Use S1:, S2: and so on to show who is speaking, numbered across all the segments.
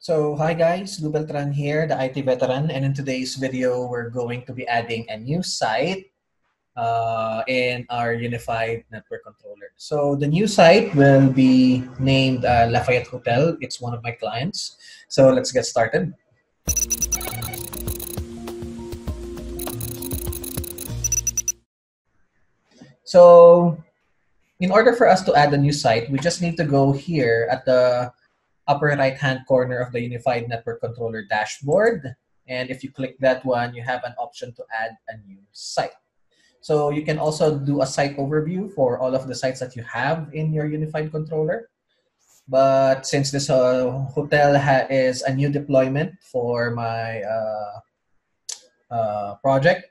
S1: So hi guys, Lou here, the IT veteran, and in today's video, we're going to be adding a new site uh, in our UniFi network controller. So the new site will be named uh, Lafayette Hotel. It's one of my clients. So let's get started. So in order for us to add a new site, we just need to go here at the upper right hand corner of the UniFi Network Controller dashboard. And if you click that one, you have an option to add a new site. So you can also do a site overview for all of the sites that you have in your UniFi Controller. But since this uh, hotel is a new deployment for my uh, uh, project,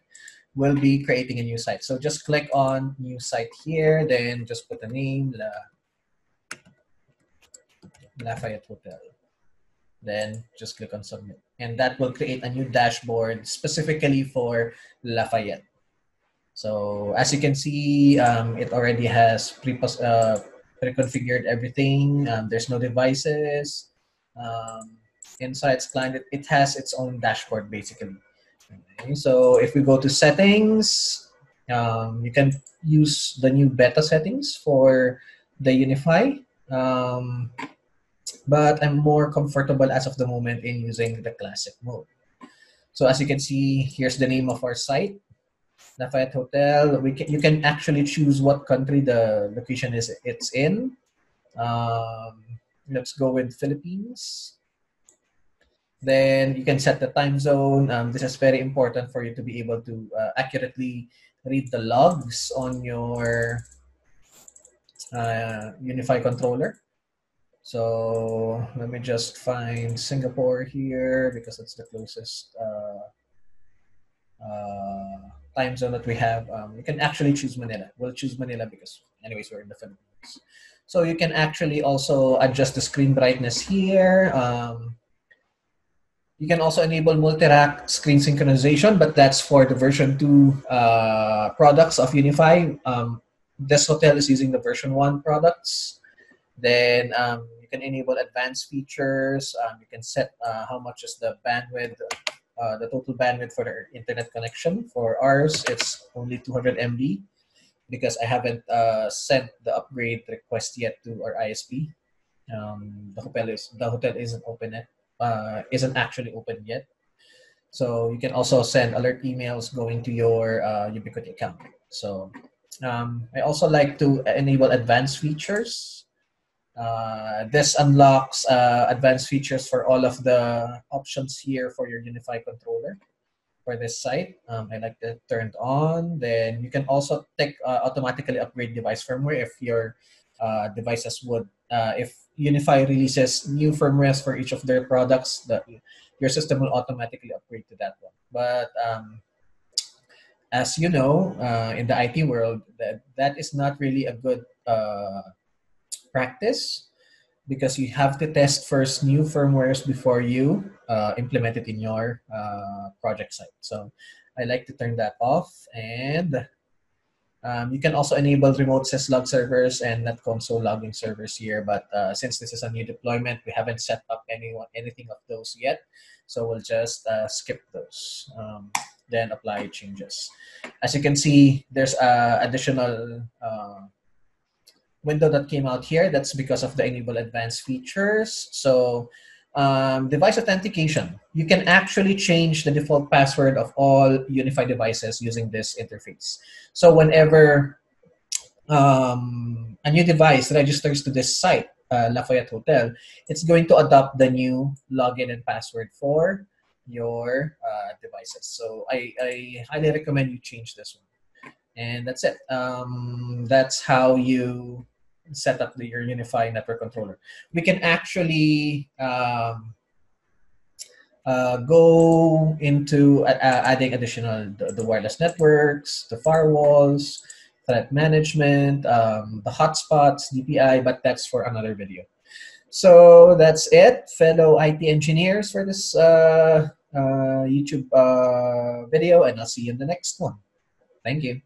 S1: we'll be creating a new site. So just click on new site here, then just put the name, La Lafayette Hotel. Then just click on submit. And that will create a new dashboard specifically for Lafayette. So as you can see, um, it already has pre uh, pre-configured everything. Um, there's no devices. Um, inside client, it, it has its own dashboard basically. Okay, so if we go to settings, um, you can use the new beta settings for the UniFi. Um, but I'm more comfortable as of the moment in using the classic mode. So as you can see, here's the name of our site, Lafayette Hotel. We can, you can actually choose what country the location is it's in. Um, let's go with Philippines. Then you can set the time zone. Um, this is very important for you to be able to uh, accurately read the logs on your uh, UniFi controller. So let me just find Singapore here because it's the closest uh, uh, time zone that we have. Um, you can actually choose Manila. We'll choose Manila because anyways, we're in the Philippines. So you can actually also adjust the screen brightness here. Um, you can also enable multi-rack screen synchronization, but that's for the version 2 uh, products of UniFi. Um, this hotel is using the version 1 products. Then um, can enable advanced features. Um, you can set uh, how much is the bandwidth, uh, the total bandwidth for the internet connection. For ours, it's only 200 MB because I haven't uh, sent the upgrade request yet to our ISP. Um, the hotel is the hotel isn't open yet, uh, isn't actually open yet. So you can also send alert emails going to your uh, Ubiquiti account. So um, I also like to enable advanced features uh, this unlocks uh, advanced features for all of the options here for your UniFi controller for this site. Um, I like that turned on. Then you can also take uh, automatically upgrade device firmware if your uh, devices would, uh, if UniFi releases new firmwares for each of their products, the, your system will automatically upgrade to that one. But um, as you know, in the IT world, that, that is not really a good practice because you have to test first new firmwares before you uh, implement it in your uh, project site. So I like to turn that off and um, you can also enable remote syslog servers and NetConsole logging servers here, but uh, since this is a new deployment, we haven't set up any, anything of those yet. So we'll just uh, skip those, um, then apply changes. As you can see, there's uh, additional uh, window that came out here. That's because of the enable advanced features. So um, device authentication. You can actually change the default password of all UniFi devices using this interface. So whenever um, a new device registers to this site, uh, Lafayette Hotel, it's going to adopt the new login and password for your uh, devices. So I, I highly recommend you change this one and that's it. Um, that's how you set up the, your UniFi network controller. We can actually um, uh, go into uh, adding additional the, the, wireless networks, the firewalls, threat management, um, the hotspots, DPI, but that's for another video. So that's it, fellow IT engineers, for this uh, uh YouTube uh, video, and I'll see you in the next one. Thank you.